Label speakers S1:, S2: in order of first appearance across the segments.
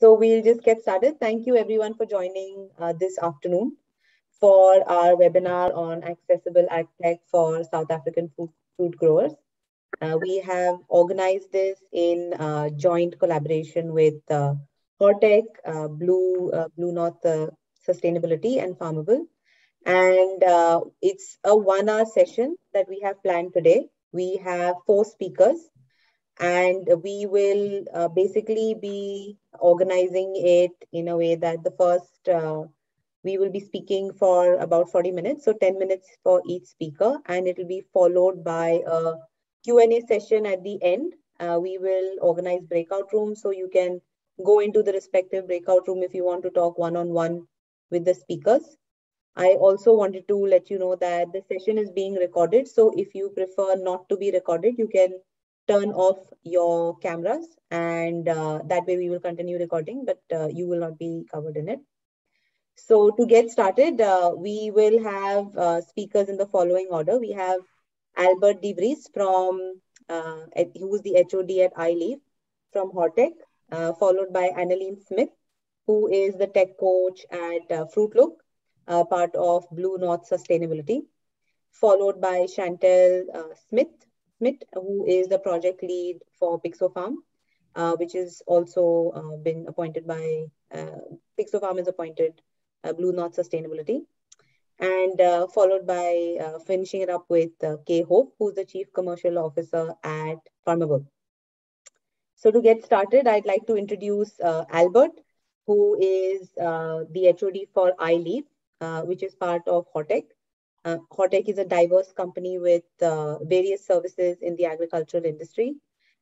S1: So we'll just get started. Thank you everyone for joining uh, this afternoon for our webinar on accessible ag tech for South African food, fruit growers. Uh, we have organized this in uh, joint collaboration with uh, uh, Blue, uh, Blue North uh, Sustainability and Farmable. And it's a one hour session that we have planned today. We have four speakers and we will basically be organizing it in a way that the first uh, we will be speaking for about 40 minutes. So 10 minutes for each speaker and it will be followed by a q&a session at the end. Uh, we will organize breakout rooms so you can go into the respective breakout room if you want to talk one-on-one -on -one with the speakers. I also wanted to let you know that the session is being recorded so if you prefer not to be recorded you can turn off your cameras and uh, that way we will continue recording, but uh, you will not be covered in it. So to get started, uh, we will have uh, speakers in the following order. We have Albert de Vries, uh, who is the HOD at iLeaf from Hortec, uh, followed by Annaline Smith, who is the tech coach at uh, Fruitlook, part of Blue North Sustainability, followed by Chantelle Smith, Who is the project lead for Pixofarm, uh, which is also uh, been appointed by uh, Pixofarm is appointed uh, Blue North Sustainability. And uh, followed by uh, finishing it up with Kaye Hope, who's the Chief Commercial Officer at Farmable. So to get started, I'd like to introduce Albert, who is the HOD for iLeaf, which is part of Hortec. Uh, Hortec is a diverse company with uh, various services in the agricultural industry.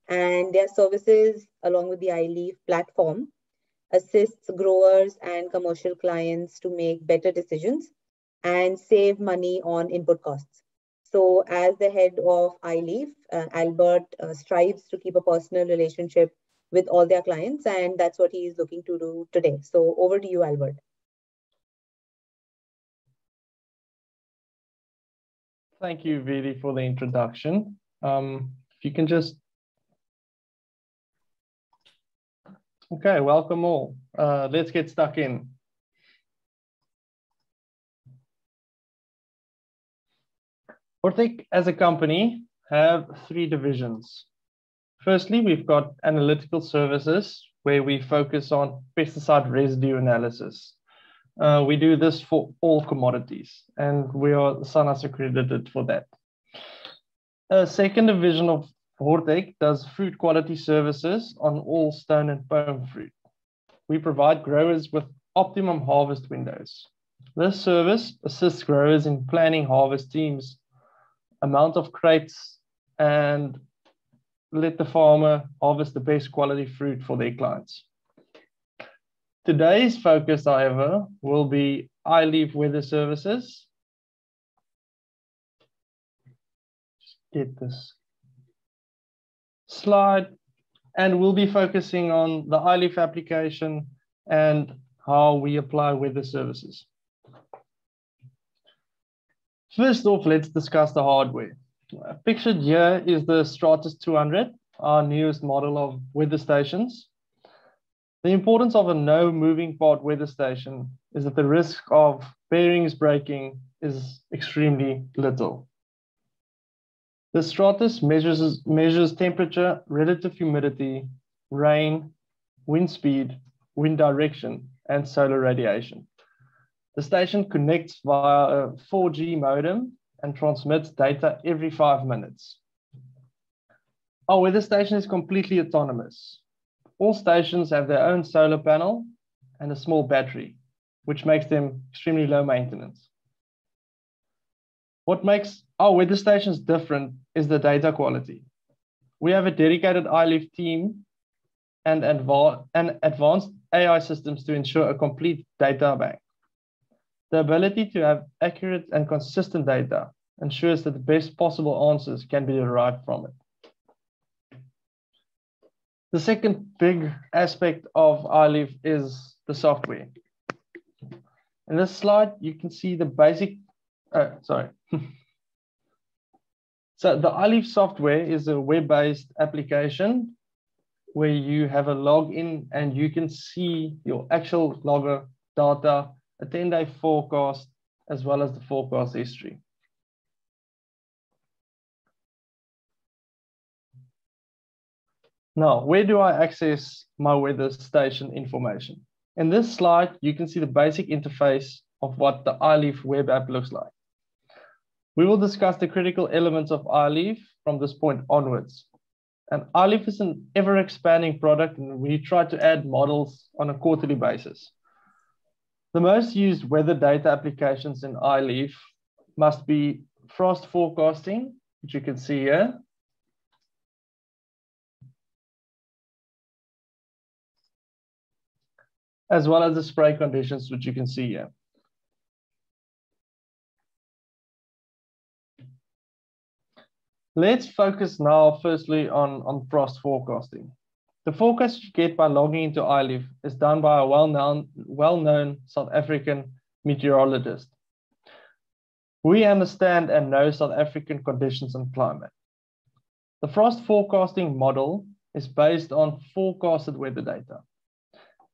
S1: And their services, along with the iLeaf platform, assists growers and commercial clients to make better decisions and save money on input costs. So as the head of iLeaf, uh, Albert uh, strives to keep a personal relationship with all their clients, and that's what he is looking to do today. So over to you, Albert.
S2: Thank you, Vidhi, for the introduction. Um, if you can just... Okay, welcome all. Uh, let's get stuck in. Hortec as a company have three divisions. Firstly, we've got analytical services where we focus on pesticide residue analysis. Uh, we do this for all commodities, and we are SANAS accredited for that. A second division of Hortec does fruit quality services on all stone and pome fruit. We provide growers with optimum harvest windows. This service assists growers in planning harvest teams, amount of crates, and let the farmer harvest the best quality fruit for their clients. Today's focus, however, will be iLeaf Weather Services. Just get this slide. And we'll be focusing on the iLeaf application and how we apply weather services. First off, let's discuss the hardware. Pictured here is the Stratus 200, our newest model of weather stations. The importance of a no moving part weather station is that the risk of bearings breaking is extremely little. The Stratus measures, measures temperature, relative humidity, rain, wind speed, wind direction, and solar radiation. The station connects via a 4G modem and transmits data every five minutes. Our weather station is completely autonomous. All stations have their own solar panel and a small battery, which makes them extremely low maintenance. What makes our weather stations different is the data quality. We have a dedicated iLeaf team and, and advanced AI systems to ensure a complete data bank. The ability to have accurate and consistent data ensures that the best possible answers can be derived from it. The second big aspect of iLeaf is the software. In this slide, you can see the basic, uh, sorry. so the iLeaf software is a web-based application where you have a login and you can see your actual logger data, a 10 day forecast, as well as the forecast history. Now, where do I access my weather station information? In this slide, you can see the basic interface of what the iLeaf web app looks like. We will discuss the critical elements of iLeaf from this point onwards. And iLeaf is an ever expanding product and we try to add models on a quarterly basis. The most used weather data applications in iLeaf must be frost forecasting, which you can see here, as well as the spray conditions, which you can see here. Let's focus now firstly on, on frost forecasting. The forecast you get by logging into iLeaf is done by a well-known well-known South African meteorologist. We understand and know South African conditions and climate. The frost forecasting model is based on forecasted weather data.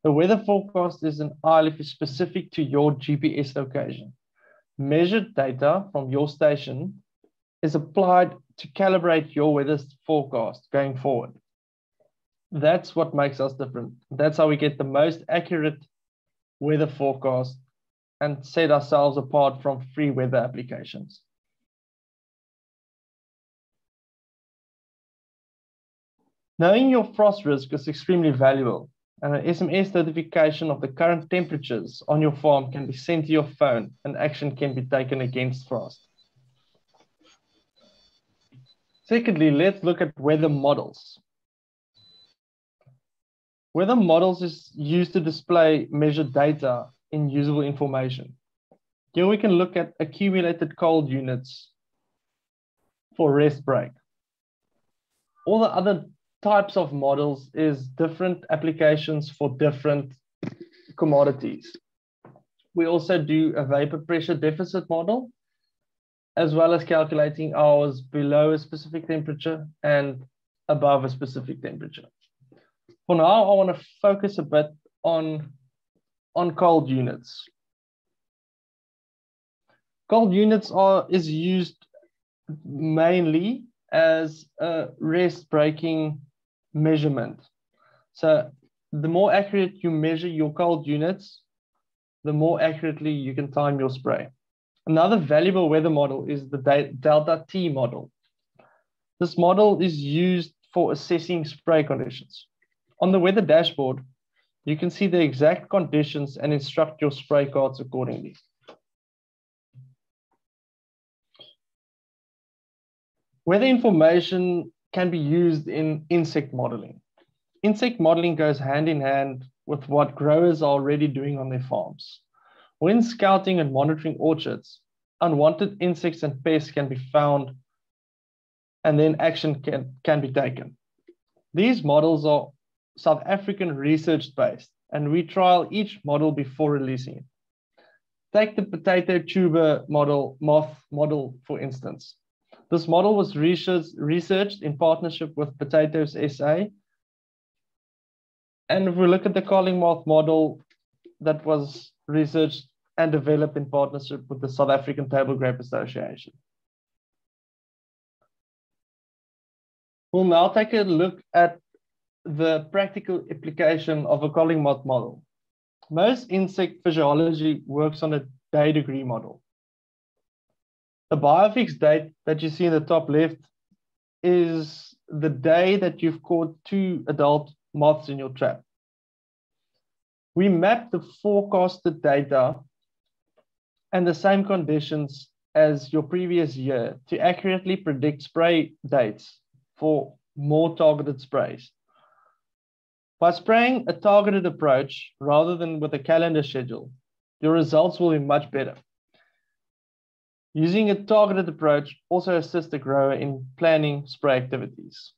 S2: The weather forecast is an is specific to your GPS location. Measured data from your station is applied to calibrate your weather forecast going forward. That's what makes us different. That's how we get the most accurate weather forecast and set ourselves apart from free weather applications. Knowing your frost risk is extremely valuable an SMS notification of the current temperatures on your farm can be sent to your phone and action can be taken against frost. Secondly, let's look at weather models. Weather models is used to display measured data in usable information. Here we can look at accumulated cold units for rest break. All the other types of models is different applications for different commodities. We also do a vapor pressure deficit model, as well as calculating hours below a specific temperature and above a specific temperature. For now, I want to focus a bit on, on cold units. Cold units are is used mainly as a rest breaking measurement. So the more accurate you measure your cold units, the more accurately you can time your spray. Another valuable weather model is the delta T model. This model is used for assessing spray conditions. On the weather dashboard, you can see the exact conditions and instruct your spray cards accordingly. Weather information can be used in insect modeling. Insect modeling goes hand in hand with what growers are already doing on their farms. When scouting and monitoring orchards, unwanted insects and pests can be found and then action can, can be taken. These models are South African research based and we trial each model before releasing it. Take the potato tuber model, moth model, for instance. This model was researched in partnership with Potatoes SA. And if we look at the codling moth model that was researched and developed in partnership with the South African Table Grape Association. We'll now take a look at the practical application of a codling moth model. Most insect physiology works on a day degree model. The biofix date that you see in the top left is the day that you've caught two adult moths in your trap. We map the forecasted data and the same conditions as your previous year to accurately predict spray dates for more targeted sprays. By spraying a targeted approach rather than with a calendar schedule, your results will be much better. Using a targeted approach also assists the grower in planning spray activities.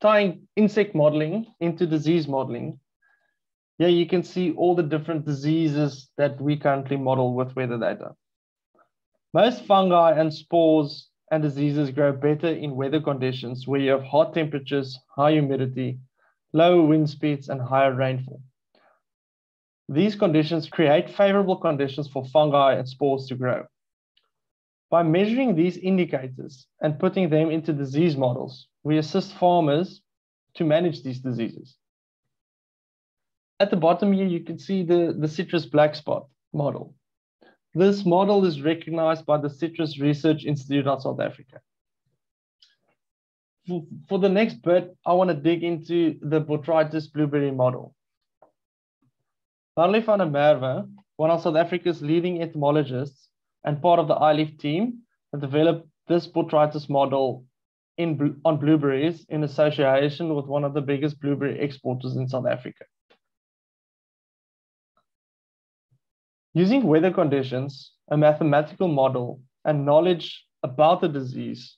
S2: Tying insect modeling into disease modeling, here you can see all the different diseases that we currently model with weather data. Most fungi and spores and diseases grow better in weather conditions where you have hot temperatures, high humidity, low wind speeds, and higher rainfall. These conditions create favorable conditions for fungi and spores to grow. By measuring these indicators and putting them into disease models, we assist farmers to manage these diseases. At the bottom here, you can see the, the citrus black spot model. This model is recognized by the Citrus Research Institute of South Africa. For, for the next bit, I want to dig into the botrytis blueberry model. Marley van der Merwe, one of South Africa's leading entomologists and part of the iLeaf team, have developed this botrytis model in, on blueberries in association with one of the biggest blueberry exporters in South Africa. Using weather conditions, a mathematical model, and knowledge about the disease,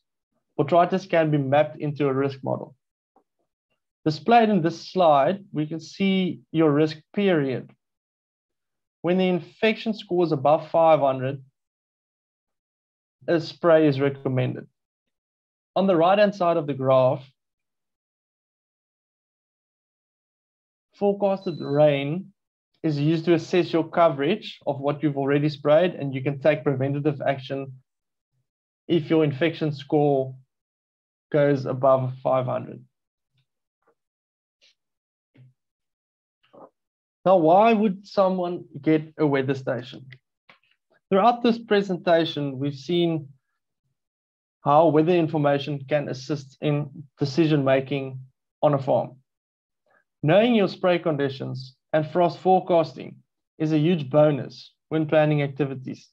S2: botrytis can be mapped into a risk model. Displayed in this slide, we can see your risk period when the infection score is above 500, a spray is recommended. On the right-hand side of the graph, forecasted rain is used to assess your coverage of what you've already sprayed, and you can take preventative action if your infection score goes above 500. Now, why would someone get a weather station? Throughout this presentation, we've seen how weather information can assist in decision making on a farm. Knowing your spray conditions and frost forecasting is a huge bonus when planning activities.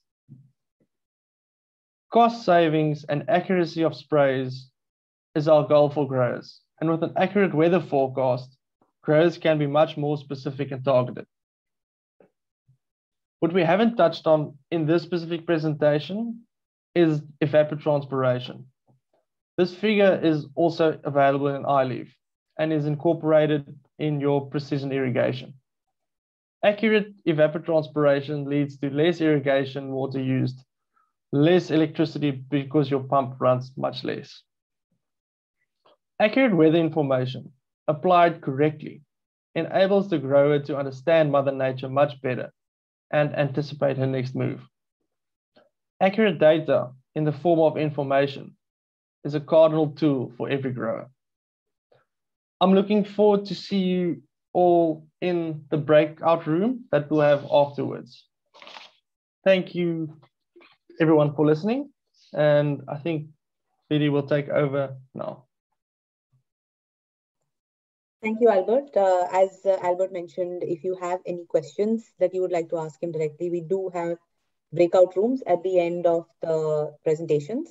S2: Cost savings and accuracy of sprays is our goal for growers. And with an accurate weather forecast, growers can be much more specific and targeted. What we haven't touched on in this specific presentation is evapotranspiration. This figure is also available in iLeaf and is incorporated in your precision irrigation. Accurate evapotranspiration leads to less irrigation water used, less electricity because your pump runs much less. Accurate weather information applied correctly, enables the grower to understand Mother Nature much better and anticipate her next move. Accurate data in the form of information is a cardinal tool for every grower. I'm looking forward to see you all in the breakout room that we'll have afterwards. Thank you everyone for listening. And I think Vidhi will take over now.
S1: Thank you, Albert. Uh, as uh, Albert mentioned, if you have any questions that you would like to ask him directly, we do have breakout rooms at the end of the presentations.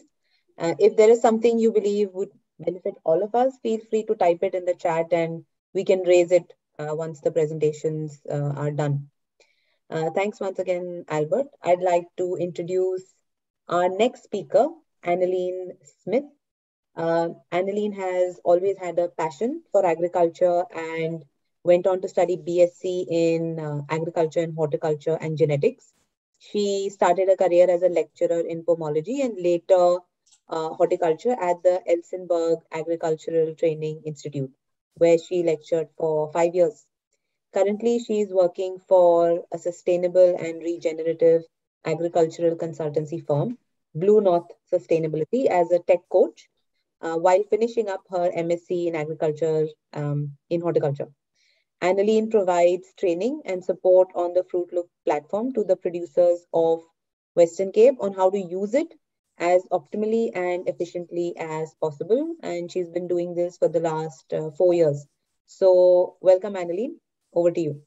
S1: Uh, if there is something you believe would benefit all of us, feel free to type it in the chat and we can raise it uh, once the presentations uh, are done. Uh, thanks once again, Albert. I'd like to introduce our next speaker, Annaline Smith. Uh, has always had a passion for agriculture and went on to study BSc in uh, agriculture and horticulture and genetics. She started a career as a lecturer in pomology and later uh, horticulture at the Elsenburg Agricultural Training Institute, where she lectured for five years. Currently, she is working for a sustainable and regenerative agricultural consultancy firm, Blue North Sustainability, as a tech coach uh, while finishing up her MSc in agriculture um, in horticulture. Annaline provides training and support on the FruitLook platform to the producers of Western Cape on how to use it as optimally and efficiently as possible. And she's been doing this for the last uh, four years. So welcome, Annaline. Over to you.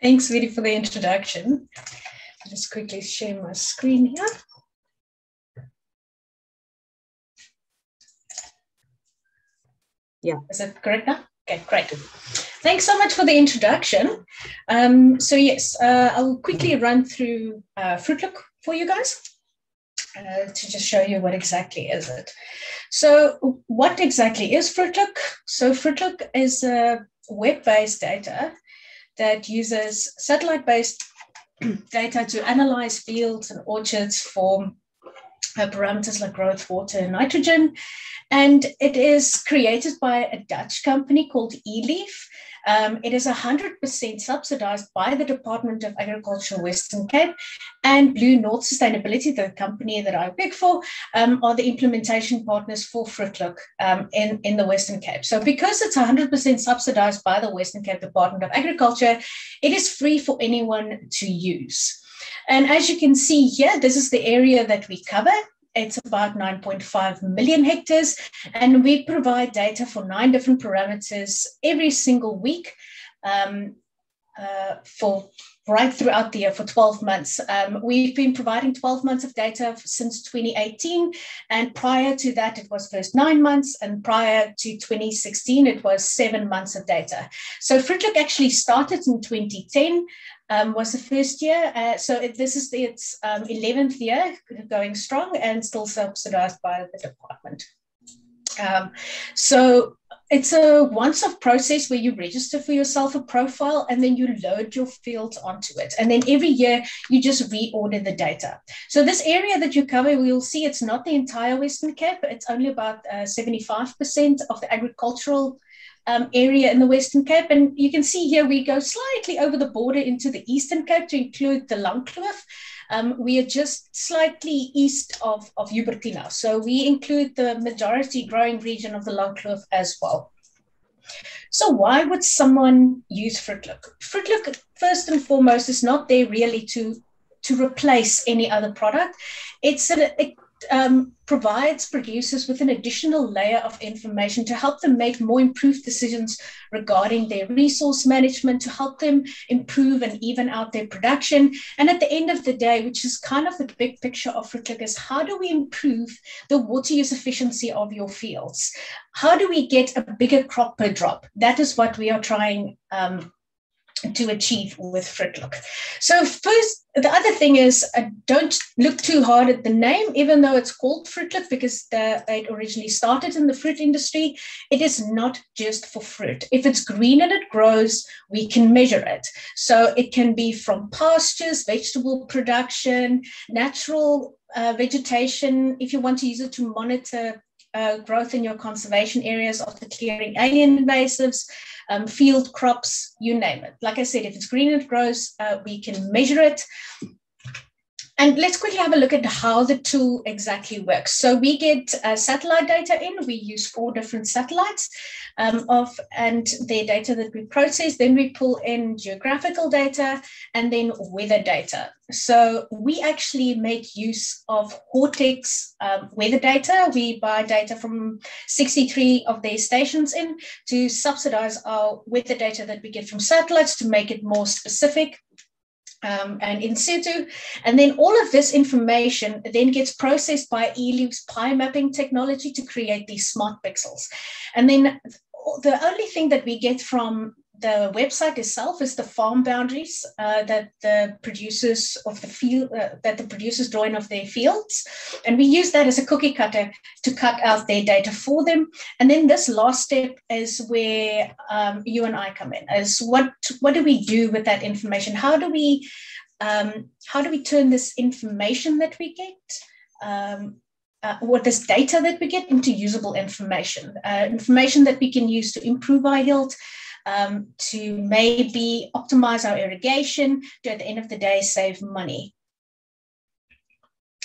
S3: Thanks, Vidhi, for the introduction. I'll just quickly share my screen here.
S1: Yeah.
S3: Is that correct now? Okay, great. Thanks so much for the introduction. Um, so yes, uh, I'll quickly run through uh, FruitLook for you guys uh, to just show you what exactly is it. So what exactly is FruitLook? So FruitLook is a web-based data that uses satellite-based data to analyze fields and orchards for uh, parameters like growth, water, and nitrogen. And it is created by a Dutch company called eLeaf. Um, it is 100% subsidized by the Department of Agriculture Western Cape and Blue North Sustainability, the company that I work for, um, are the implementation partners for Fruitlook um, in, in the Western Cape. So because it's 100% subsidized by the Western Cape Department of Agriculture, it is free for anyone to use. And as you can see here, this is the area that we cover. It's about 9.5 million hectares, and we provide data for nine different parameters every single week um, uh, for right throughout the year for 12 months. Um, we've been providing 12 months of data since 2018, and prior to that, it was first nine months, and prior to 2016, it was seven months of data. So Fruitlook actually started in 2010 um, was the first year. Uh, so it, this is its um, 11th year going strong and still subsidized by the department. Um, so it's a once-off process where you register for yourself a profile and then you load your fields onto it. And then every year you just reorder the data. So this area that you cover, we'll see it's not the entire Western Cape. It's only about 75% uh, of the agricultural um, area in the Western Cape. And you can see here we go slightly over the border into the Eastern Cape to include the Langkloof. Um, we are just slightly east of, of Joubertina. So we include the majority growing region of the Langkloof as well. So why would someone use Fruitlook? Fruitlook, first and foremost, is not there really to, to replace any other product. It's a, it um, provides producers with an additional layer of information to help them make more improved decisions regarding their resource management, to help them improve and even out their production. And at the end of the day, which is kind of the big picture of Fruitlook, is how do we improve the water use efficiency of your fields? How do we get a bigger crop per drop? That is what we are trying um, to achieve with Fruitlook. So first, the other thing is uh, don't look too hard at the name, even though it's called Fruitlook because the, it originally started in the fruit industry. It is not just for fruit. If it's green and it grows, we can measure it. So it can be from pastures, vegetable production, natural uh, vegetation. If you want to use it to monitor uh, growth in your conservation areas after clearing alien invasives, um, field crops, you name it. Like I said, if it's green it grows, uh, we can measure it. And let's quickly have a look at how the tool exactly works. So we get uh, satellite data in. We use four different satellites um, of and their data that we process. Then we pull in geographical data and then weather data. So we actually make use of Hortec's um, weather data. We buy data from 63 of their stations in to subsidize our weather data that we get from satellites to make it more specific um, and in situ. And then all of this information then gets processed by eLeaf's PiMapping technology to create these smart pixels. And then the only thing that we get from the website itself is the farm boundaries uh, that the producers of the field uh, that the producers draw in of their fields. And we use that as a cookie cutter to cut out their data for them. And then this last step is where um, you and i come in is what what do we do with that information? How do we um, how do we turn this information that we get um, uh, what this data that we get into usable information, uh, information that we can use to improve our yield, um, to maybe optimize our irrigation, to at the end of the day save money.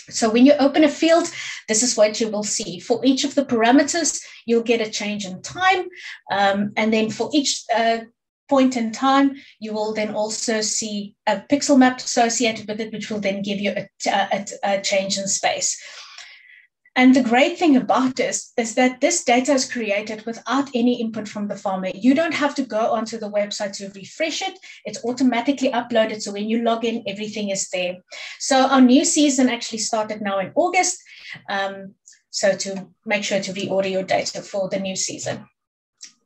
S3: So when you open a field, this is what you will see. For each of the parameters, you'll get a change in time. Um, and then for each uh, point in time, you will then also see a pixel map associated with it, which will then give you a, a, a change in space. And the great thing about this is that this data is created without any input from the farmer. You don't have to go onto the website to refresh it. It's automatically uploaded. So when you log in, everything is there. So our new season actually started now in August. Um, so to make sure to reorder your data for the new season.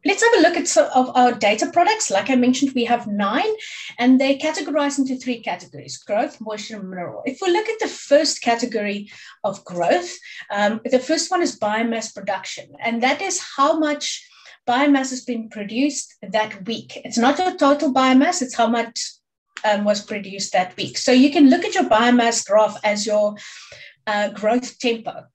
S3: Let's have a look at some of our data products. Like I mentioned, we have nine, and they're categorized into three categories, growth, moisture, and mineral. If we look at the first category of growth, um, the first one is biomass production, and that is how much biomass has been produced that week. It's not your total biomass, it's how much um, was produced that week. So you can look at your biomass graph as your uh, growth tempo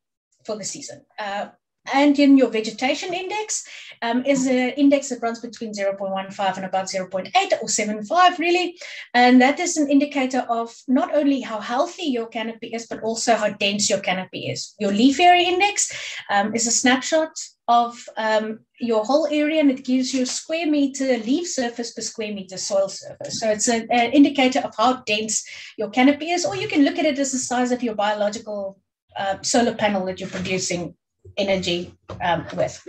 S3: for the season. Uh, and in your vegetation index um, is an index that runs between 0.15 and about 0.8 or 0.75 really. And that is an indicator of not only how healthy your canopy is, but also how dense your canopy is. Your leaf area index um, is a snapshot of um, your whole area and it gives you square meter leaf surface per square meter soil surface. So it's an indicator of how dense your canopy is, or you can look at it as the size of your biological uh, solar panel that you're producing energy um, with.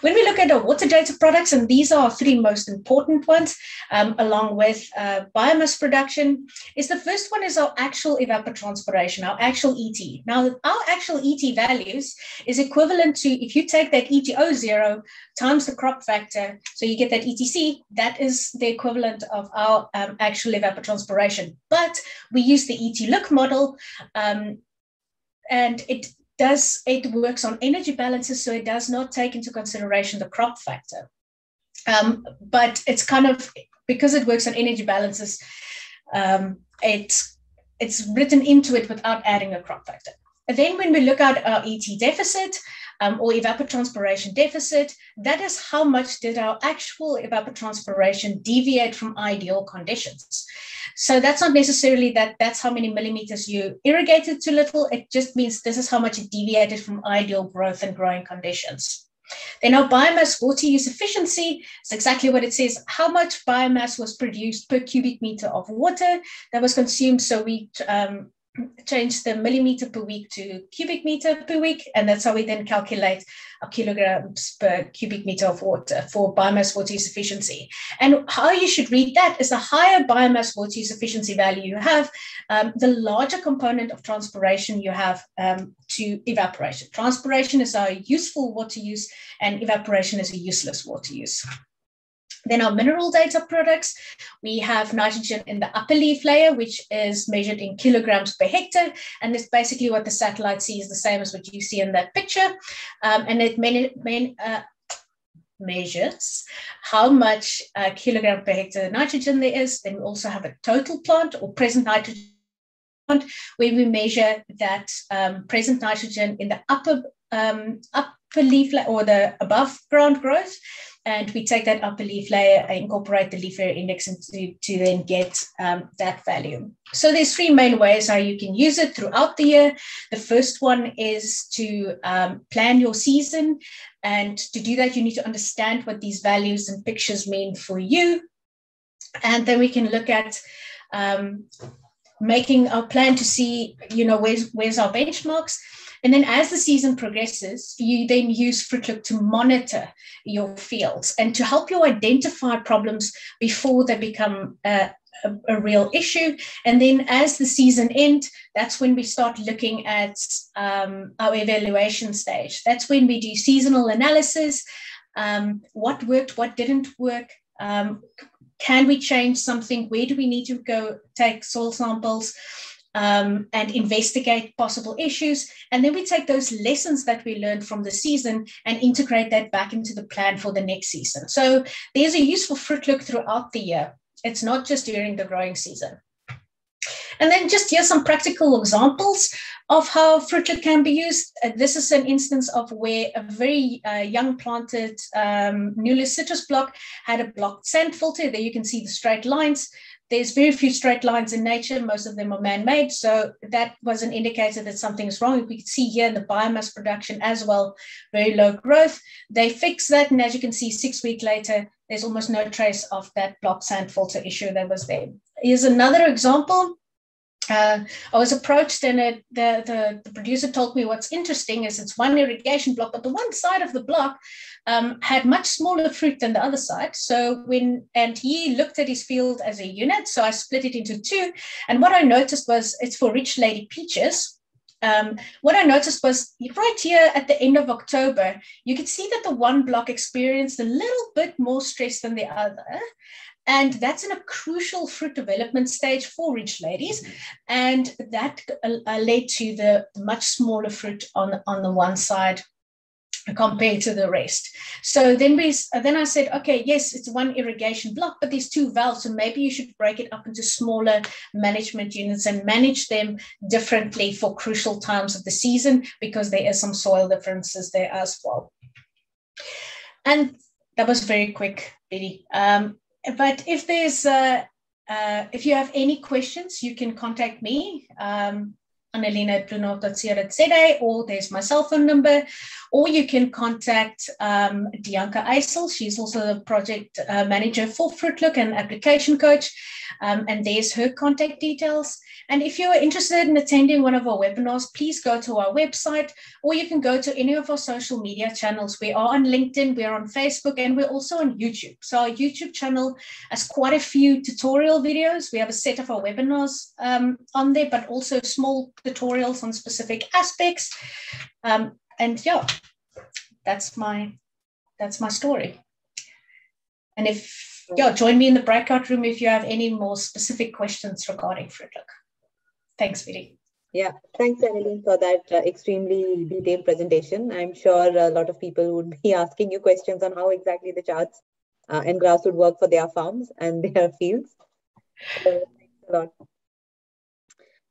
S3: When we look at our water data products, and these are three most important ones, um, along with uh, biomass production, is the first one is our actual evapotranspiration, our actual ET. Now, our actual ET values is equivalent to if you take that ETO zero times the crop factor, so you get that ETC, that is the equivalent of our um, actual evapotranspiration. But we use the ETLook model um, and it does it works on energy balances, so it does not take into consideration the crop factor. Um, but it's kind of because it works on energy balances, um, it's it's written into it without adding a crop factor. Then when we look at our ET deficit um, or evapotranspiration deficit, that is how much did our actual evapotranspiration deviate from ideal conditions. So that's not necessarily that that's how many millimeters you irrigated too little. It just means this is how much it deviated from ideal growth and growing conditions. Then our biomass water use efficiency is exactly what it says. How much biomass was produced per cubic meter of water that was consumed? So we um, change the millimeter per week to cubic meter per week, and that's how we then calculate our kilograms per cubic meter of water for biomass water use efficiency. And how you should read that is the higher biomass water use efficiency value you have, um, the larger component of transpiration you have um, to evaporation. Transpiration is a useful water use, and evaporation is a useless water use. Then our mineral data products, we have nitrogen in the upper leaf layer, which is measured in kilograms per hectare. And it's basically what the satellite sees, the same as what you see in that picture. Um, and it uh, measures how much uh, kilogram per hectare nitrogen there is. Then we also have a total plant or present nitrogen plant, where we measure that um, present nitrogen in the upper um, upper leaf or the above ground growth and we take that upper leaf layer and incorporate the leaf area index into, to then get um, that value. So there's three main ways how you can use it throughout the year. The first one is to um, plan your season. And to do that, you need to understand what these values and pictures mean for you. And then we can look at um, making our plan to see, you know, where's, where's our benchmarks and then as the season progresses, you then use Fruitlook to monitor your fields and to help you identify problems before they become a, a, a real issue. And then as the season ends, that's when we start looking at um, our evaluation stage. That's when we do seasonal analysis. Um, what worked, what didn't work, um, can we change something? Where do we need to go take soil samples? Um, and investigate possible issues. And then we take those lessons that we learned from the season and integrate that back into the plan for the next season. So there's a useful FruitLook throughout the year. It's not just during the growing season. And then just here some practical examples of how FruitLook can be used. Uh, this is an instance of where a very uh, young planted um, citrus block had a blocked sand filter. There you can see the straight lines there's very few straight lines in nature. Most of them are man-made. So that was an indicator that something is wrong. We could see here in the biomass production as well, very low growth. They fixed that. And as you can see, six weeks later, there's almost no trace of that block sand filter issue that was there. Here's another example uh, I was approached and it, the, the, the, producer told me what's interesting is it's one irrigation block, but the one side of the block um, had much smaller fruit than the other side. So when, and he looked at his field as a unit. So I split it into two. And what I noticed was it's for rich lady peaches. Um, what I noticed was right here at the end of October, you could see that the one block experienced a little bit more stress than the other. And that's in a crucial fruit development stage for rich ladies. And that uh, led to the much smaller fruit on, on the one side compared to the rest. So then we then I said, okay, yes, it's one irrigation block, but there's two valves, so maybe you should break it up into smaller management units and manage them differently for crucial times of the season because there is some soil differences there as well. And that was very quick, Vidhi. Um, but if there's uh, uh, if you have any questions, you can contact me. Um, Annelina at or there's my cell phone number, or you can contact um, Dianca Eisel. She's also the project uh, manager for Fruitlook and application coach, um, and there's her contact details. And if you're interested in attending one of our webinars, please go to our website, or you can go to any of our social media channels. We are on LinkedIn, we're on Facebook, and we're also on YouTube. So our YouTube channel has quite a few tutorial videos. We have a set of our webinars um, on there, but also small tutorials on specific aspects. Um, and yeah, that's my that's my story. And if yeah, join me in the breakout room if you have any more specific questions regarding Fruitlook. Thanks, Vidhi.
S1: Yeah, thanks, Annaline, for that uh, extremely detailed presentation. I'm sure a lot of people would be asking you questions on how exactly the charts uh, and graphs would work for their farms and their fields. So, thanks a lot.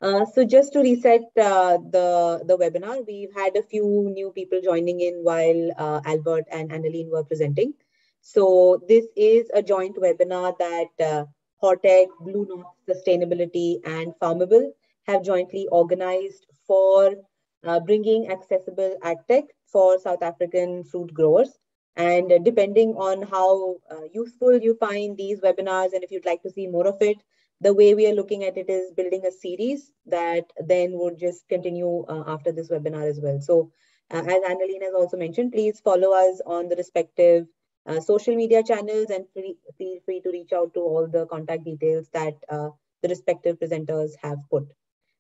S1: Uh, so just to reset uh, the, the webinar, we've had a few new people joining in while uh, Albert and Annaline were presenting. So this is a joint webinar that uh, Hortec, Blue North Sustainability and Farmable have jointly organized for uh, bringing accessible agtech for South African fruit growers. And uh, depending on how useful you find these webinars and if you'd like to see more of it, the way we are looking at it is building a series that then would just continue uh, after this webinar as well. So uh, as Annaline has also mentioned, please follow us on the respective uh, social media channels and free, feel free to reach out to all the contact details that uh, the respective presenters have put.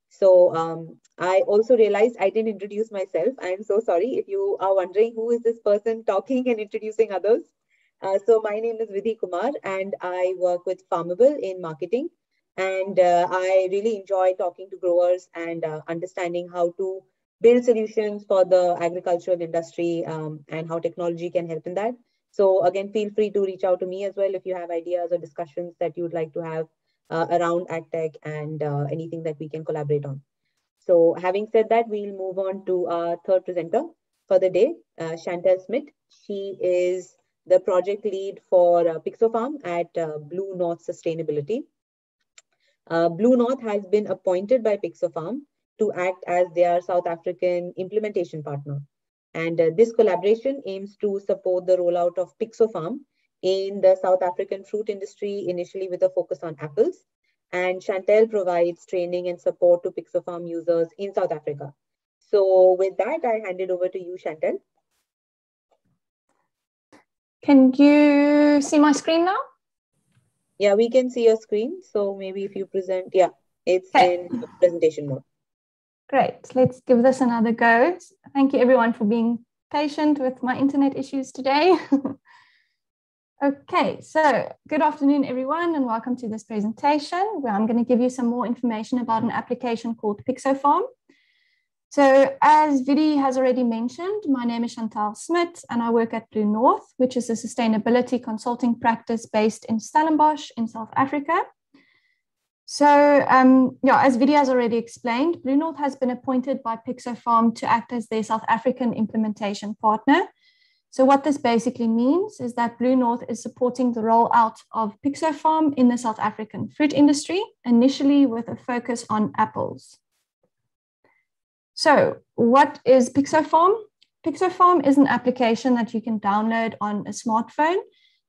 S1: So um, I also realized I didn't introduce myself. I'm so sorry if you are wondering who is this person talking and introducing others. Uh, so my name is Vidhi Kumar and I work with Farmable in marketing. And uh, I really enjoy talking to growers and uh, understanding how to build solutions for the agricultural industry um, and how technology can help in that. So again, feel free to reach out to me as well if you have ideas or discussions that you would like to have uh, around AgTech and uh, anything that we can collaborate on. So having said that, we'll move on to our third presenter for the day, uh, Chantelle Smith. She is the project lead for uh, PixoFarm at uh, Blue North Sustainability. Uh, Blue North has been appointed by PixoFarm to act as their South African implementation partner. And uh, this collaboration aims to support the rollout of PixoFarm in the South African fruit industry, initially with a focus on apples. And Chantelle provides training and support to PixoFarm users in South Africa. So with that, I hand it over to you, Chantelle.
S4: Can you see my screen now?
S1: Yeah, we can see your screen. So maybe if you present, yeah, it's okay. in presentation mode.
S4: Great. Let's give this another go. Thank you everyone for being patient with my internet issues today. okay, so good afternoon everyone and welcome to this presentation where I'm going to give you some more information about an application called PixoFarm. So as Vidhi has already mentioned, my name is Chantelle Smit and I work at Blue North, which is a sustainability consulting practice based in Stellenbosch in South Africa. So um, yeah, as Vidhi has already explained, Blue North has been appointed by PixoFarm to act as their South African implementation partner. So what this basically means is that Blue North is supporting the rollout of PixoFarm in the South African fruit industry, initially with a focus on apples. So what is PixoFarm? PixoFarm is an application that you can download on a smartphone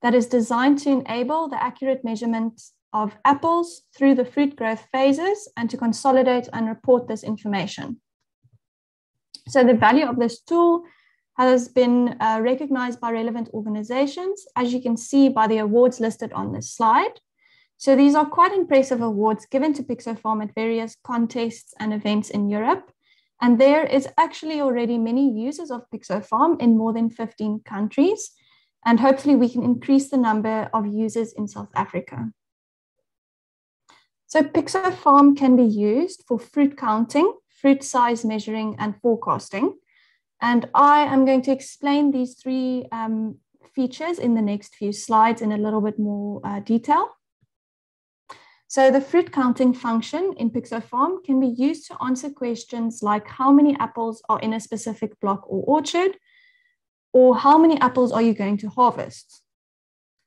S4: that is designed to enable the accurate measurement of apples through the fruit growth phases and to consolidate and report this information. So the value of this tool has been uh, recognized by relevant organizations, as you can see by the awards listed on this slide. So these are quite impressive awards given to PixoFarm at various contests and events in Europe. And there is actually already many users of PixoFarm in more than 15 countries. And hopefully we can increase the number of users in South Africa. So PixoFarm can be used for fruit counting, fruit size measuring, and forecasting. And I am going to explain these three um, features in the next few slides in a little bit more uh, detail. So the fruit counting function in Pixofarm can be used to answer questions like how many apples are in a specific block or orchard, or how many apples are you going to harvest?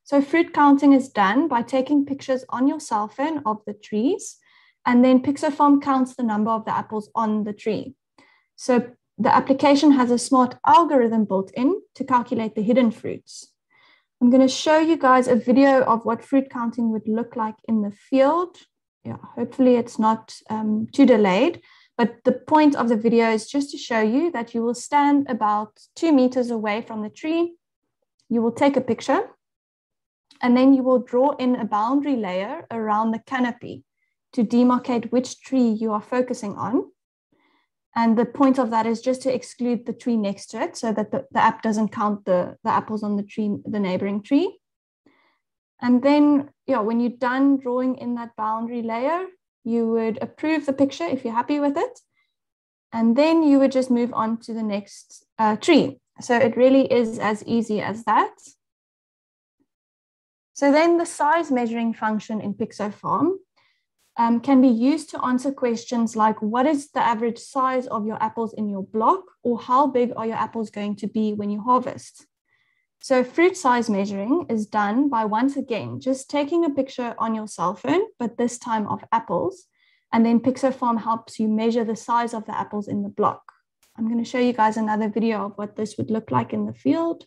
S4: So fruit counting is done by taking pictures on your cell phone of the trees, and then Pixofarm counts the number of the apples on the tree. So the application has a smart algorithm built in to calculate the hidden fruits. I'm going to show you guys a video of what fruit counting would look like in the field. Yeah, hopefully it's not um, too delayed, but the point of the video is just to show you that you will stand about two meters away from the tree. You will take a picture and then you will draw in a boundary layer around the canopy to demarcate which tree you are focusing on. And the point of that is just to exclude the tree next to it so that the, the app doesn't count the, the apples on the tree, the neighboring tree. And then, yeah, when you're done drawing in that boundary layer, you would approve the picture if you're happy with it. And then you would just move on to the next uh, tree. So it really is as easy as that. So then the size measuring function in Pixofarm um, can be used to answer questions like what is the average size of your apples in your block or how big are your apples going to be when you harvest? So fruit size measuring is done by once again, just taking a picture on your cell phone, but this time of apples. And then Pixofarm helps you measure the size of the apples in the block. I'm going to show you guys another video of what this would look like in the field.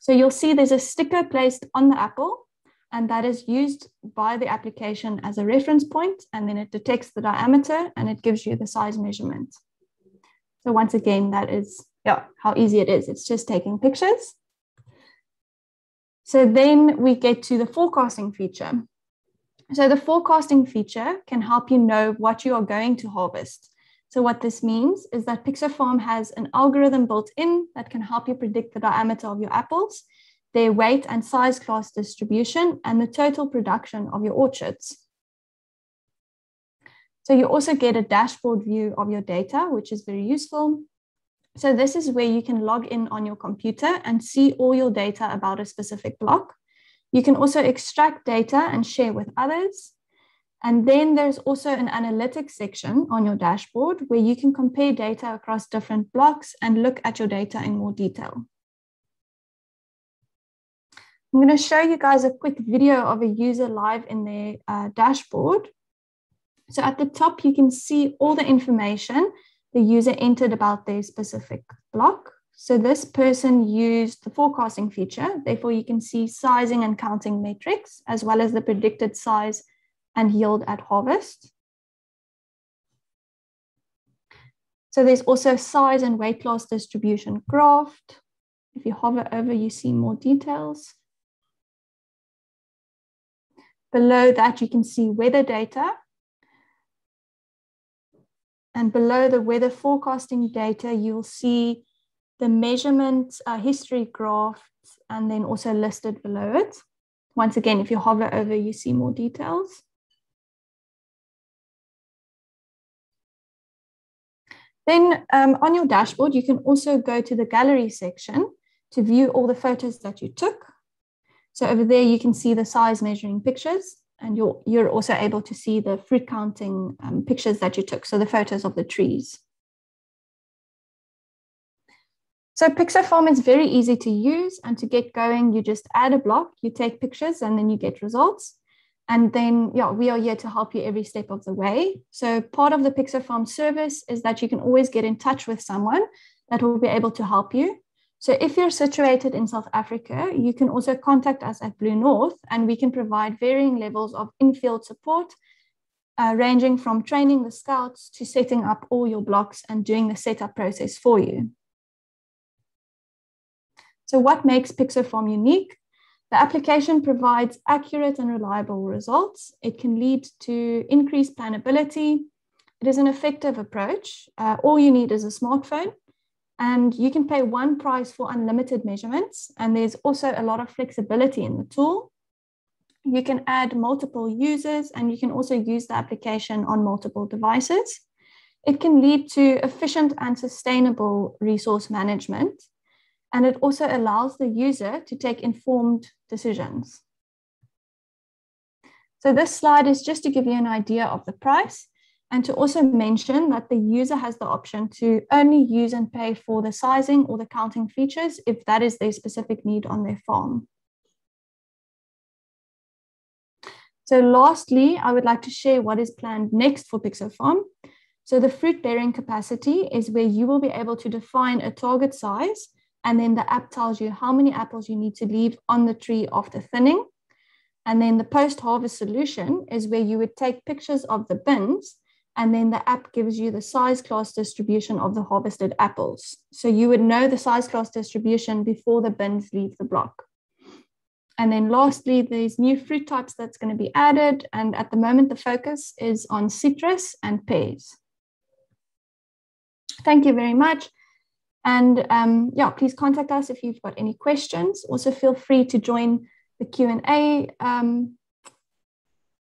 S4: So you'll see there's a sticker placed on the apple and that is used by the application as a reference point, and then it detects the diameter and it gives you the size measurement. So once again, that is yeah, how easy it is. It's just taking pictures. So then we get to the forecasting feature. So the forecasting feature can help you know what you are going to harvest. So what this means is that Pixofarm has an algorithm built in that can help you predict the diameter of your apples their weight and size class distribution, and the total production of your orchards. So you also get a dashboard view of your data, which is very useful. So this is where you can log in on your computer and see all your data about a specific block. You can also extract data and share with others. And then there's also an analytics section on your dashboard where you can compare data across different blocks and look at your data in more detail. I'm going to show you guys a quick video of a user live in their uh, dashboard. So at the top, you can see all the information the user entered about their specific block. So this person used the forecasting feature. Therefore, you can see sizing and counting metrics, as well as the predicted size and yield at harvest. So there's also size and weight loss distribution graph. If you hover over, you see more details. Below that, you can see weather data. And below the weather forecasting data, you'll see the measurement uh, history graph and then also listed below it. Once again, if you hover over, you see more details. Then um, on your dashboard, you can also go to the gallery section to view all the photos that you took. So over there, you can see the size measuring pictures and you're, you're also able to see the fruit counting um, pictures that you took. So the photos of the trees. So Pixofarm is very easy to use and to get going, you just add a block, you take pictures and then you get results. And then, yeah, we are here to help you every step of the way. So part of the Pixofarm service is that you can always get in touch with someone that will be able to help you. So if you're situated in South Africa, you can also contact us at Blue North and we can provide varying levels of in-field support, uh, ranging from training the scouts to setting up all your blocks and doing the setup process for you. So what makes Pixofarm unique? The application provides accurate and reliable results. It can lead to increased planability. It is an effective approach. Uh, all you need is a smartphone and you can pay one price for unlimited measurements. And there's also a lot of flexibility in the tool. You can add multiple users and you can also use the application on multiple devices. it can lead to efficient and sustainable resource management. And it also allows the user to take informed decisions. So this slide is just to give you an idea of the price and to also mention that the user has the option to only use and pay for the sizing or the counting features if that is their specific need on their farm. So lastly, I would like to share what is planned next for PixoFarm. So the fruit bearing capacity is where you will be able to define a target size and then the app tells you how many apples you need to leave on the tree after thinning. And then the post harvest solution is where you would take pictures of the bins and then the app gives you the size class distribution of the harvested apples. So you would know the size class distribution before the bins leave the block. And then lastly, there's new fruit types that's going to be added. And at the moment, the focus is on citrus and pears. Thank you very much. And um, yeah, please contact us if you've got any questions. Also feel free to join the Q&A um,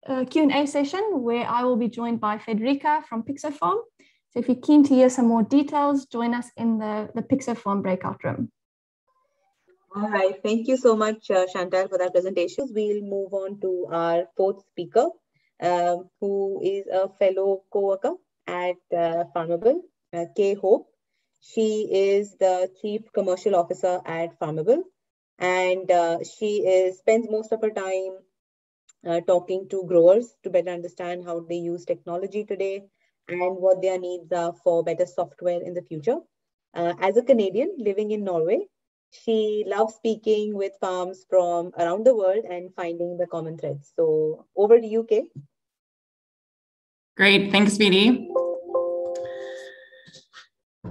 S4: uh, Q&A session where I will be joined by Federica from PixoFarm. So if you're keen to hear some more details, join us in the, the PixoFarm breakout room.
S1: All right, thank you so much, uh, Chantelle, for that presentation. We'll move on to our fourth speaker, um, who is a fellow co-worker at uh, Farmable, uh, Kaye Hope. She is the Chief Commercial Officer at Farmable and uh, she is spends most of her time uh, talking to growers to better understand how they use technology today and what their needs are for better software in the future. Uh, as a Canadian living in Norway, she loves speaking with farms from around the world and finding the common threads. So over to you, Kaye.
S5: Great, thanks, Vidhi.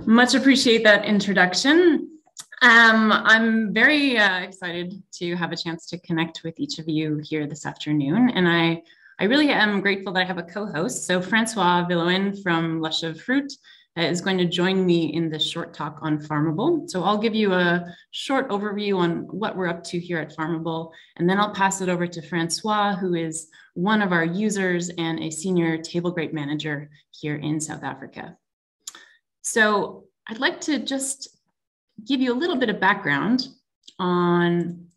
S5: Much appreciate that introduction. Um, I'm very uh, excited to have a chance to connect with each of you here this afternoon. And I, I really am grateful that I have a co-host. So Francois Villoin from Lush of Fruit uh, is going to join me in this short talk on Farmable. So I'll give you a short overview on what we're up to here at Farmable, and then I'll pass it over to Francois, who is one of our users and a senior table grape manager here in South Africa. So I'd like to just give you a little bit of background on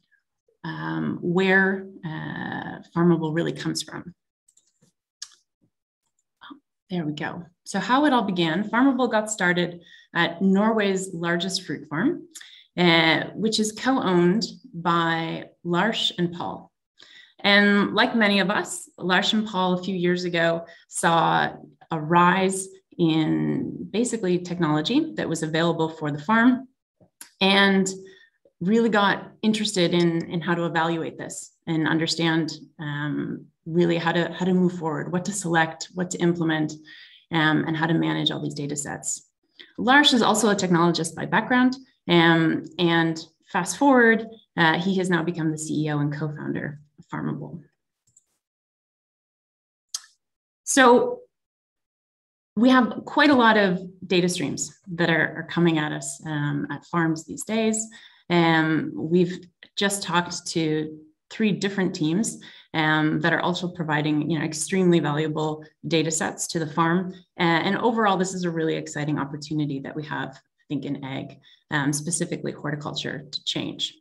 S5: um, where uh, Farmable really comes from. There we go. So how it all began, Farmable got started at Norway's largest fruit farm, uh, which is co-owned by Lars and Paul. And like many of us, Lars and Paul a few years ago saw a rise in basically technology that was available for the farm and really got interested in, in how to evaluate this and understand um, really how to, how to move forward, what to select, what to implement, um, and how to manage all these data sets. Lars is also a technologist by background, um, and fast forward, uh, he has now become the CEO and co-founder of Farmable. So we have quite a lot of data streams that are, are coming at us um, at farms these days. And um, we've just talked to three different teams um, that are also providing you know, extremely valuable data sets to the farm. And, and, overall, this is a really exciting opportunity that we have, I think, in ag, um, specifically horticulture, to change.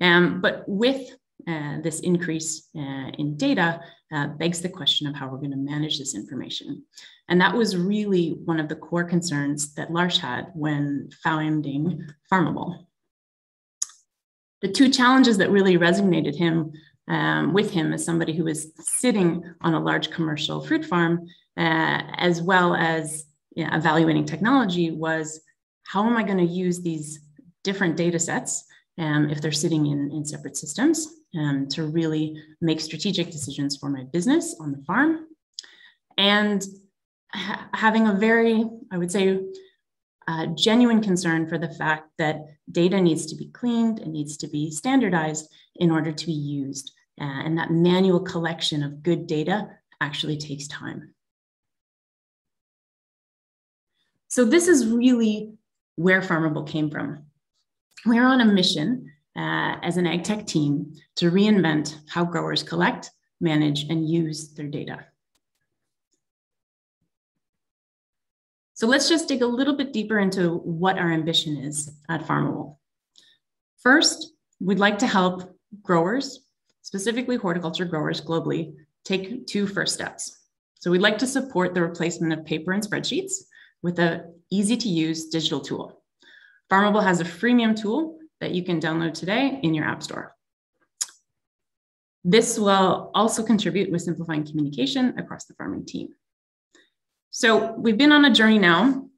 S5: Um, but with uh, this increase uh, in data uh, begs the question of how we're going to manage this information. And that was really one of the core concerns that Lars had when founding Farmable. The two challenges that really resonated him um, with him as somebody who was sitting on a large commercial fruit farm, uh, as well as evaluating technology, was how am I going to use these different data sets um, if they're sitting in, in separate systems um, to really make strategic decisions for my business on the farm. And ha- having a very, I would say, uh, genuine concern for the fact that data needs to be cleaned, it needs to be standardized in order to be used. Uh, and that manual collection of good data actually takes time. So this is really where Farmable came from. We're on a mission uh, as an ag tech team to reinvent how growers collect, manage, and use their data. So let's just dig a little bit deeper into what our ambition is at Farmable. First, we'd like to help growers, specifically horticulture growers globally, take two first steps. So we'd like to support the replacement of paper and spreadsheets with an easy to use digital tool. Farmable has a freemium tool that you can download today in your app store. This will also contribute with simplifying communication across the farming team. So we've been on a journey now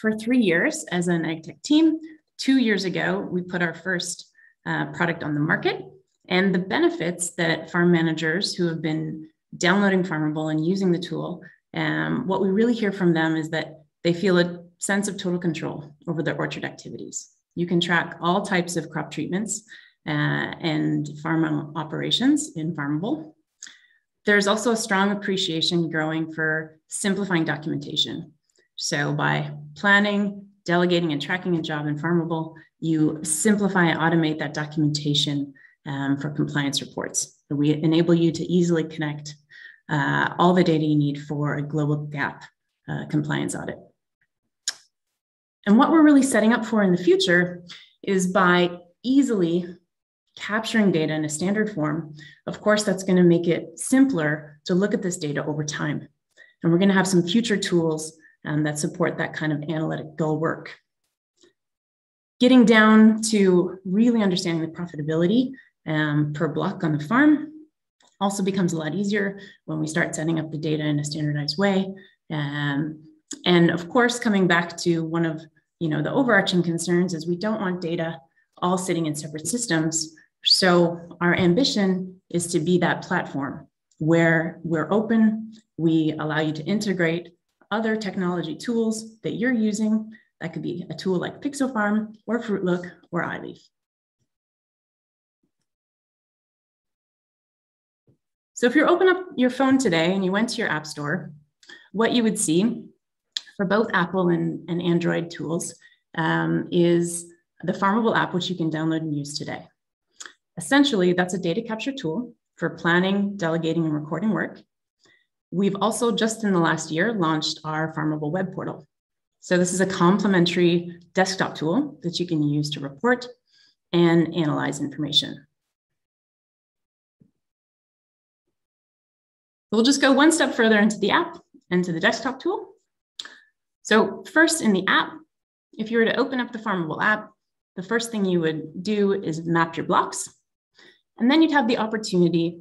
S5: for three years as an ag tech team. Two years ago, we put our first uh, product on the market and the benefits that farm managers who have been downloading Farmable and using the tool, um, what we really hear from them is that they feel a sense of total control over their orchard activities. You can track all types of crop treatments uh, and farm operations in Farmable. There's also a strong appreciation growing for simplifying documentation. So by planning, delegating, and tracking a job in Farmable, you simplify and automate that documentation um, for compliance reports. We enable you to easily connect uh, all the data you need for a global GAP uh, compliance audit. And what we're really setting up for in the future is by easily capturing data in a standard form, of course, that's going to make it simpler to look at this data over time. And we're going to have some future tools um, that support that kind of analytical work. Getting down to really understanding the profitability um, per block on the farm also becomes a lot easier when we start setting up the data in a standardized way. Um, and of course, coming back to one of you know the overarching concerns is we don't want data all sitting in separate systems. So our ambition is to be that platform where we're open, we allow you to integrate other technology tools that you're using. That could be a tool like Pixofarm or FruitLook or iLeaf. So if you open up your phone today and you went to your app store, what you would see for both Apple and, and Android tools um, is the Farmable app, which you can download and use today. Essentially, that's a data capture tool for planning, delegating, and recording work. We've also just in the last year launched our Farmable web portal. So this is a complementary desktop tool that you can use to report and analyze information. We'll just go one step further into the app and to the desktop tool. So first in the app, if you were to open up the Farmable app, the first thing you would do is map your blocks. And then you'd have the opportunity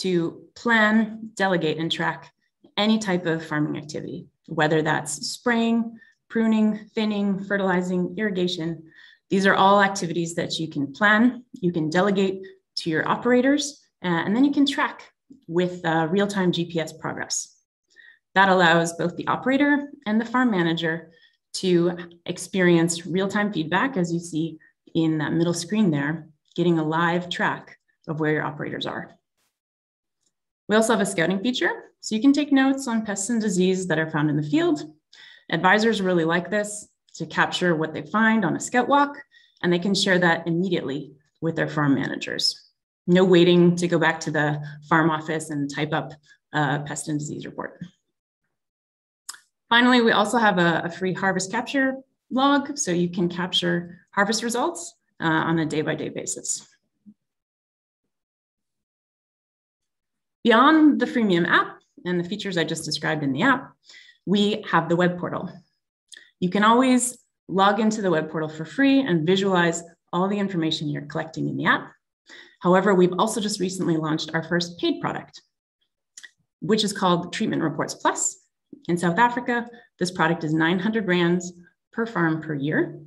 S5: to plan, delegate, and track any type of farming activity, whether that's spraying, pruning, thinning, fertilizing, irrigation. These are all activities that you can plan, you can delegate to your operators, uh, and then you can track with uh, real-time GPS progress. That allows both the operator and the farm manager to experience real-time feedback, as you see in that middle screen there, getting a live track of where your operators are. We also have a scouting feature, so you can take notes on pests and disease that are found in the field. Advisors really like this to capture what they find on a scout walk, and they can share that immediately with their farm managers no waiting to go back to the farm office and type up a pest and disease report. Finally, we also have a, a free harvest capture log, so you can capture harvest results uh, on a day-by-day -day basis. Beyond the freemium app and the features I just described in the app, we have the web portal. You can always log into the web portal for free and visualize all the information you're collecting in the app. However, we've also just recently launched our first paid product, which is called Treatment Reports Plus. In South Africa, this product is 900 rands per farm per year.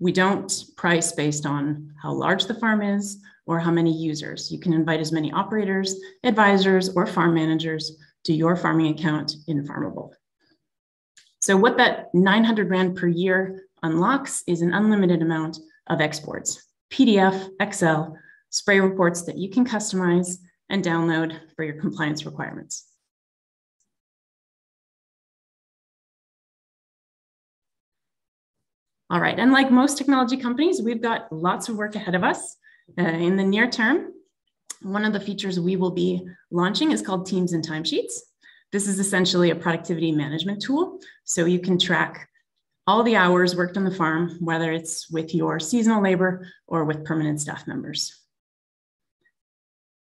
S5: We don't price based on how large the farm is or how many users. You can invite as many operators, advisors, or farm managers to your farming account in Farmable. So what that 900 rand per year unlocks is an unlimited amount of exports, PDF, Excel, spray reports that you can customize and download for your compliance requirements. All right, and like most technology companies, we've got lots of work ahead of us. Uh, in the near term, one of the features we will be launching is called Teams and Timesheets. This is essentially a productivity management tool. So you can track all the hours worked on the farm, whether it's with your seasonal labor or with permanent staff members.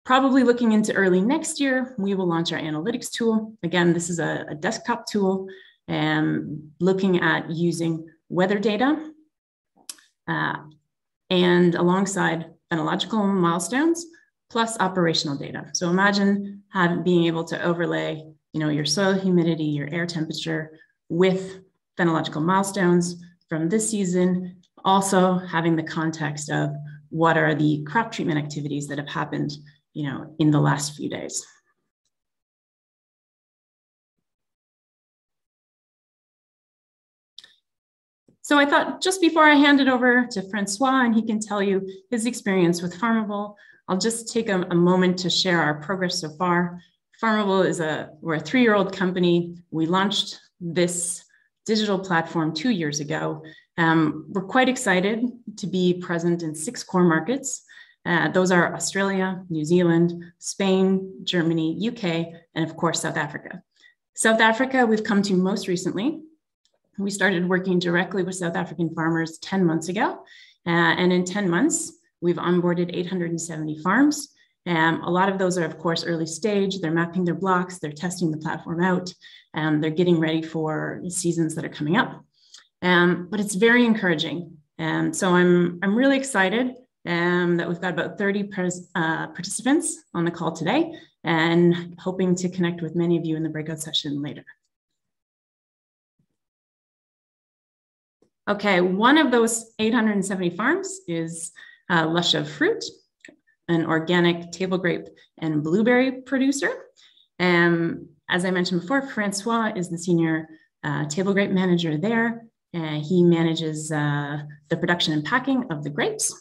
S5: Probably looking into early next year, we will launch our analytics tool. Again, this is a, a desktop tool and looking at using weather data uh, and alongside phenological milestones plus operational data. So imagine having, being able to overlay you know, your soil humidity, your air temperature with phenological milestones from this season, also having the context of what are the crop treatment activities that have happened you know, in the last few days. So I thought just before I hand it over to Francois and he can tell you his experience with Farmable, I'll just take a, a moment to share our progress so far. Farmable is a, we're a three-year-old company. We launched this digital platform two years ago. Um, we're quite excited to be present in six core markets. Uh, those are Australia, New Zealand, Spain, Germany, UK, and of course, South Africa. South Africa, we've come to most recently. We started working directly with South African farmers 10 months ago. Uh, and in 10 months, we've onboarded 870 farms. Um, a lot of those are, of course, early stage. They're mapping their blocks, they're testing the platform out, and they're getting ready for seasons that are coming up. Um, but it's very encouraging. And so I'm, I'm really excited um, that we've got about 30 uh, participants on the call today and hoping to connect with many of you in the breakout session later. Okay, one of those 870 farms is uh, Lusha Fruit, an organic table grape and blueberry producer. And as I mentioned before, Francois is the senior uh, table grape manager there. and he manages uh, the production and packing of the grapes.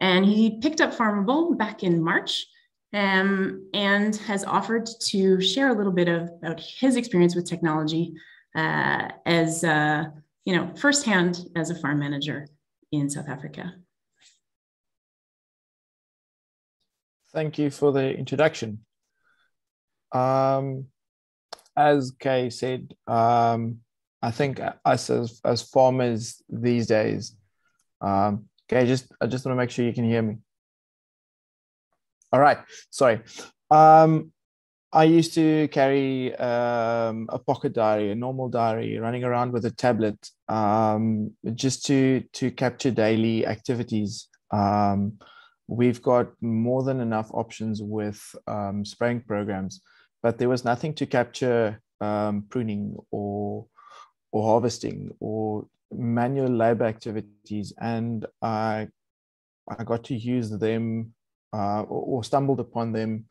S5: And he picked up Farmable back in March um, and has offered to share a little bit of, about his experience with technology uh, as, uh, you know, firsthand as a farm manager in South Africa.
S6: Thank you for the introduction. Um, as Kaye said, um, I think us as, as farmers these days, um, Okay, just I just want to make sure you can hear me. All right, sorry. Um, I used to carry um, a pocket diary, a normal diary, running around with a tablet, um, just to to capture daily activities. Um, we've got more than enough options with um, spraying programs, but there was nothing to capture um, pruning or or harvesting or manual labor activities and I I got to use them uh, or, or, stumbled upon them.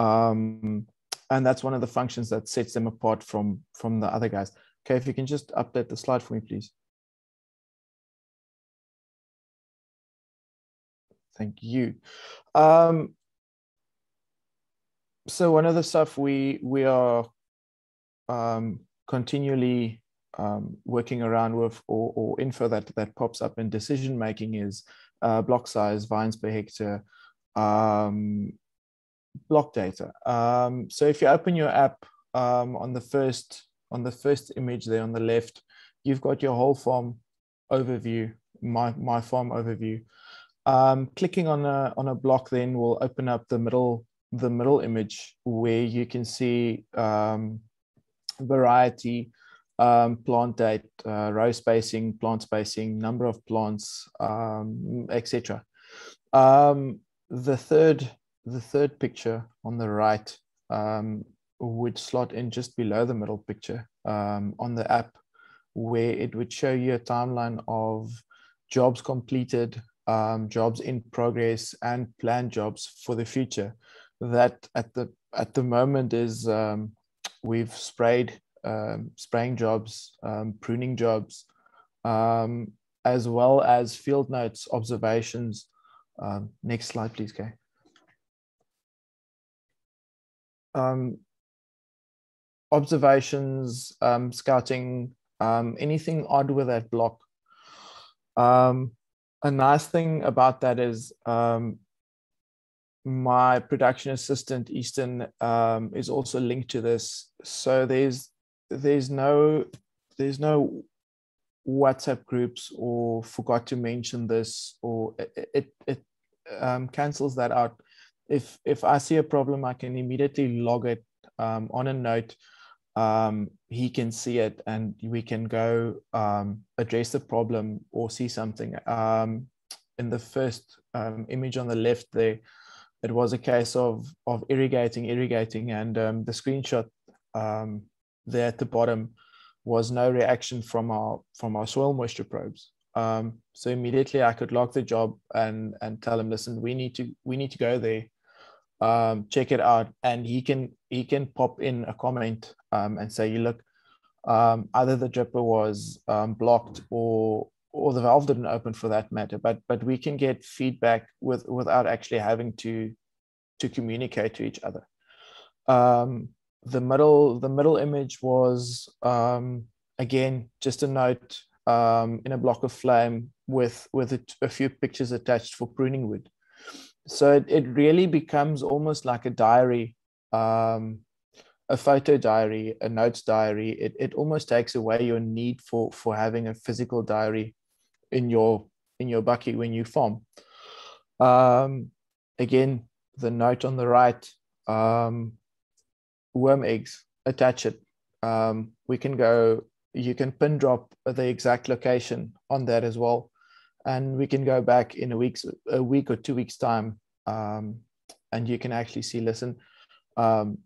S6: Um, and that's one of the functions that sets them apart from from the other guys. Okay, if you can just update the slide for me, please. Thank you. Um, so one of the stuff we we are um, continually um, working around with or, or, info that, that pops up in decision making is uh, block size, vines per hectare, um, block data. Um, so if you open your app um, on the first on the first image there on the left, you've got your whole farm overview, my my farm overview. Um, clicking on a on a block then will open up the middle the middle image where you can see um, variety um, plant date, uh, row spacing, plant spacing, number of plants, um, etc. The third, the third picture on the right um, would slot in just below the middle picture um, on the app, where it would show you a timeline of jobs completed, um, jobs in progress, and planned jobs for the future. That at the at the moment is we've sprayed um, spraying jobs, um, pruning jobs, um, as well as field notes, observations. Um, next slide, please, Kaye. Um, observations, um, scouting, anything odd with that block. a nice thing about that is my production assistant Easton um, is also linked to this. So there's there's no there's no WhatsApp groups or forgot to mention this or it it, it um, cancels that out. If if I see a problem, I can immediately log it um, on a note. Um, he can see it and we can go um, address the problem or see something. Um, in the first um, image on the left there, it was a case of of irrigating, irrigating, and um, the screenshot there at the bottom was no reaction from our from our soil moisture probes. So immediately I could log the job and and tell him, listen, we need to we need to go there, um, check it out, and he can he can pop in a comment um, and say, you look, um, either the dripper was um, blocked or or the valve didn't open for that matter. But but we can get feedback with without actually having to to communicate to each other. Um, the middle the middle image was um, again just a note in a block of flame with with a, few pictures attached for pruning wood so it, it really becomes almost like a diary um, a photo diary, a notes diary, it, it almost takes away your need for for having a physical diary in your in your bucket when you farm. Um, again, the note on the right, um, worm eggs, attach it. Um, we can go, you can pin drop the exact location on that as well. And we can go back in a week's a week or two weeks time. Um, and you can actually see, listen, um,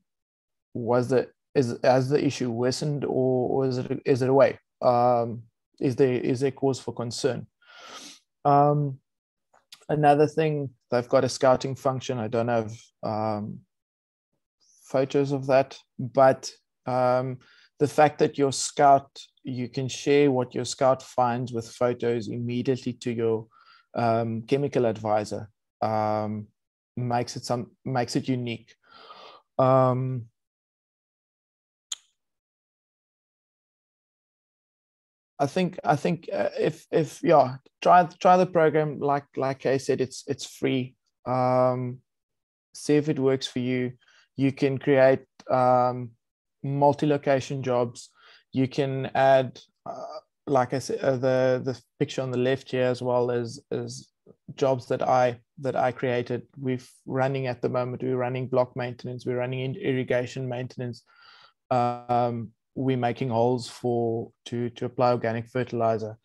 S6: was the is has the issue worsened or, or is it is it away? Um, is there is there cause for concern? Um, another thing, they've got a scouting function. I don't have um, photos of that, but um, the fact that your scout, you can share what your scout finds with photos immediately to your um, chemical advisor um, makes it some makes it unique. Um, I think I think uh, if if yeah try try the program like like I said it's it's free. Um, see if it works for you. You can create um, multi-location jobs. You can add, uh, like I said, uh, the the picture on the left here as well as as jobs that I that I created. We're running at the moment. We're running block maintenance. We're running irrigation maintenance. Um, we're making holes for to to apply organic fertilizer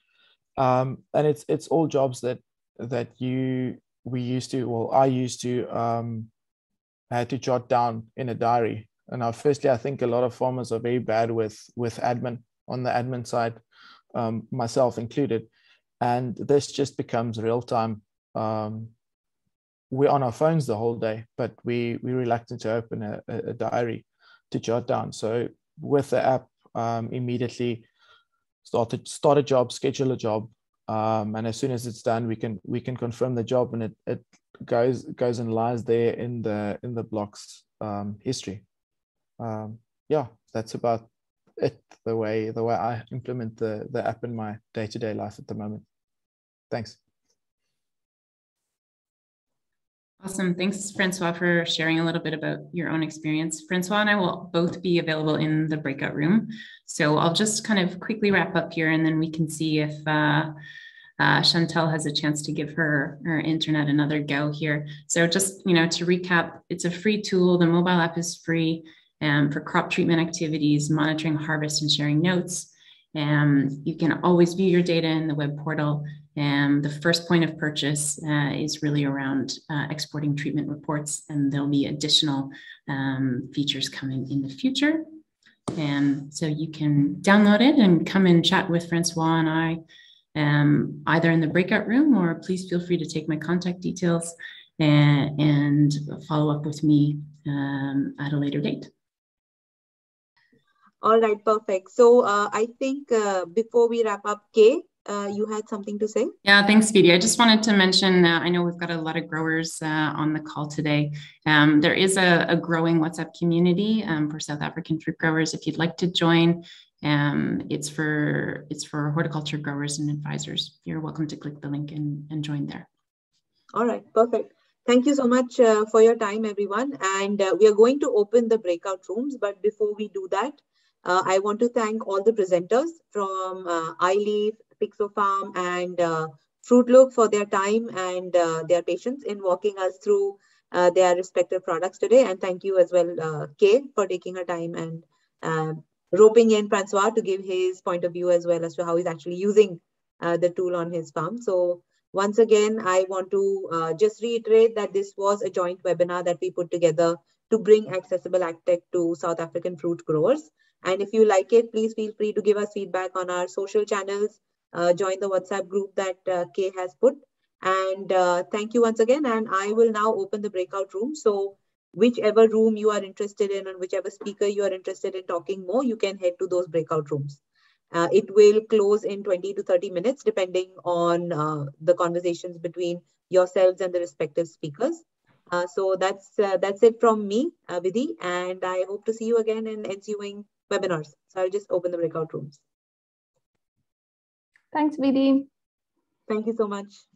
S6: um, and it's it's all jobs that that you we used to well i used to um, had to jot down in a diary now firstly i think a lot of farmers are very bad with with admin on the admin side um, myself included. And this just becomes real time. Um, we're on our phones the whole day but we we're reluctant to open a, a diary to jot down. So with the app um, immediately start to start a job, schedule a job, um, and as soon as it's done, we can we can confirm the job, and it it goes goes and lies there in the in the blocks um, history. Um, yeah, that's about it. The way the way I implement the the app in my day to day life at the moment. Thanks.
S5: Awesome. Thanks, Francois, for sharing a little bit about your own experience. Francois and I will both be available in the breakout room. So I'll just kind of quickly wrap up here and then we can see if uh, uh, Chantelle has a chance to give her, her internet another go here. So just, you know, to recap, it's a free tool. The mobile app is free um, for crop treatment activities, monitoring harvest and sharing notes. Um, you can always view your data in the web portal and the first point of purchase uh, is really around uh, exporting treatment reports, and there'll be additional um, features coming in the future. And so you can download it and come and chat with Francois and I, um, either in the breakout room or please feel free to take my contact details and, and follow up with me um, at a later date.
S1: All right, perfect. So uh, I think uh, before we wrap up, Kaye, uh, you had something to say.
S5: Yeah, thanks, Vidhi. I just wanted to mention uh, I know we've got a lot of growers uh, on the call today. Um, there is a, a, growing WhatsApp community um, for South African fruit growers. If you'd like to join, um, it's for it's for horticulture growers and advisors. You're welcome to click the link and, and join there.
S1: All right, perfect. thank you so much uh, for your time, everyone. And uh, we are going to open the breakout rooms. But before we do that, uh, I want to thank all the presenters from uh, iLeaf, Pixofarm, and uh, FruitLook for their time and uh, their patience in walking us through uh, their respective products today. And thank you as well, uh, Kaye, for taking her time and uh, roping in Francois to give his point of view as well as to how he's actually using uh, the tool on his farm. So once again, I want to just reiterate that this was a joint webinar that we put together to bring accessible agtech to South African fruit growers. And if you like it, please feel free to give us feedback on our social channels, uh, join the WhatsApp group that uh, Kaye has put. And uh, thank you once again. And I will now open the breakout room. So whichever room you are interested in and whichever speaker you are interested in talking more, you can head to those breakout rooms. Uh, it will close in 20 to 30 minutes, depending on uh, the conversations between yourselves and the respective speakers. Uh, so that's uh, that's it from me, uh, Vidhi, and I hope to see you again in ensuing webinars. So I'll just open the breakout rooms.
S4: Thanks, Vidhi.
S1: Thank you so much.